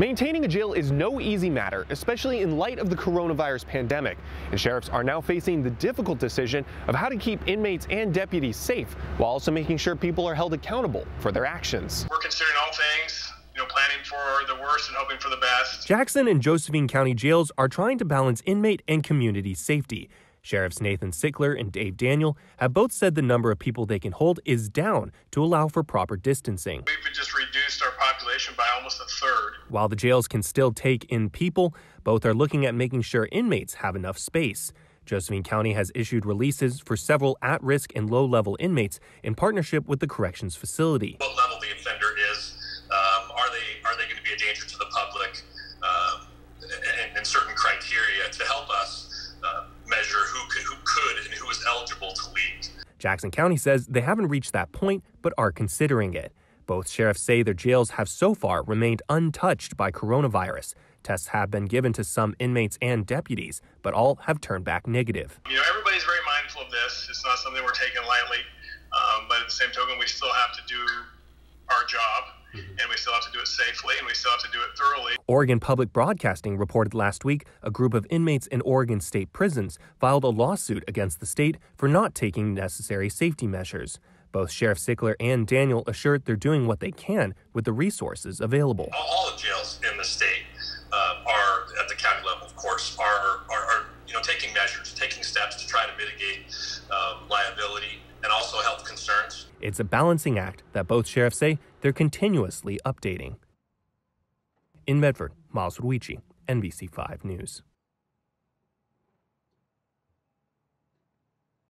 Maintaining a jail is no easy matter, especially in light of the coronavirus pandemic, and sheriffs are now facing the difficult decision of how to keep inmates and deputies safe while also making sure people are held accountable for their actions. We're considering all things, you know, planning for the worst and hoping for the best. Jackson and Josephine County jails are trying to balance inmate and community safety. Sheriffs Nathan Sickler and Dave Daniel have both said the number of people they can hold is down to allow for proper distancing. We've just almost a third. While the jails can still take in people, both are looking at making sure inmates have enough space. Josephine County has issued releases for several at risk and low level inmates in partnership with the corrections facility. What level the offender is, um, are they are they going to be a danger to the public, um, and, and certain criteria to help us measure who could, who could and who is eligible to leave. Jackson County says they haven't reached that point, but are considering it. Both sheriffs say their jails have so far remained untouched by coronavirus. Tests have been given to some inmates and deputies, but all have turned back negative. You know, everybody's very mindful of this. It's not something we're taking lightly, um, but at the same token, we still have to do our job mm-hmm. and we still have to do it safely and we still have to do it thoroughly. Oregon Public Broadcasting reported last week a group of inmates in Oregon state prisons filed a lawsuit against the state for not taking necessary safety measures. Both Sheriff Sickler and Daniel assured they're doing what they can with the resources available. All the jails in the state uh, are at the county level, of course, are, are, are, you know taking measures, taking steps to try to mitigate um, liability and also health concerns. It's a balancing act that both sheriffs say they're continuously updating. In Medford, Miles Ruici, NBC5 News.